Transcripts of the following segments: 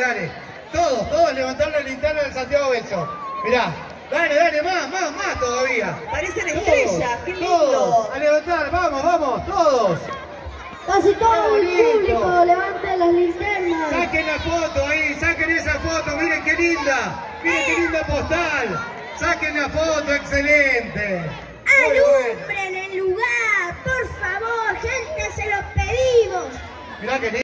dale, dale. Todos, todos levantar la linterna del Santiago Belso. Mirá, dale, dale, más, más, más todavía. Parecen estrellas, qué lindo. Todos, a levantar, vamos, vamos, todos. Casi todo el público levante las linternas. Saquen la foto ahí, saquen esa foto, miren qué linda, miren qué linda postal. Saquen la foto, excelente. Bueno. Alumbren el lugar, por favor, gente, se los pedimos. Mirá qué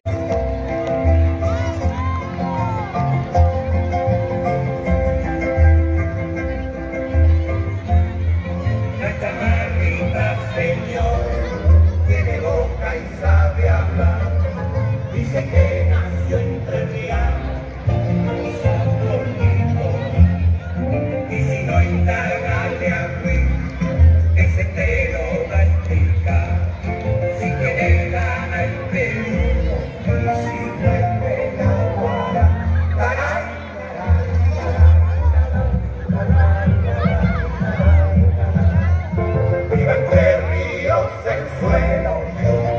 señor, tiene boca y sabe hablar. Dice que el suelo, dice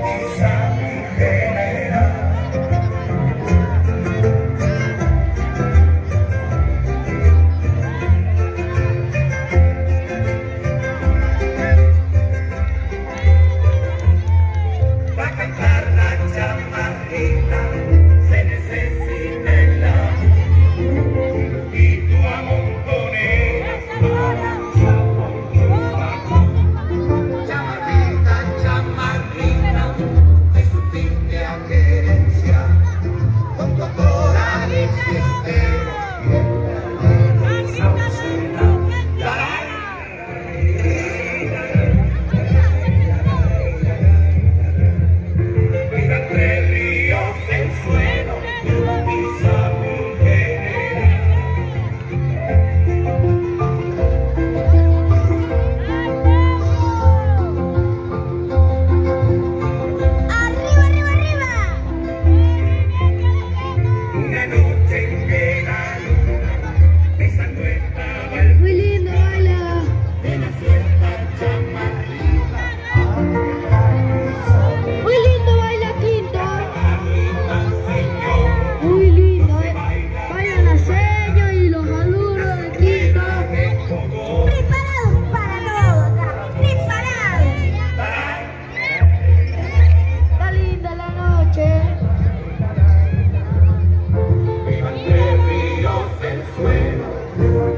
Tem Thank you.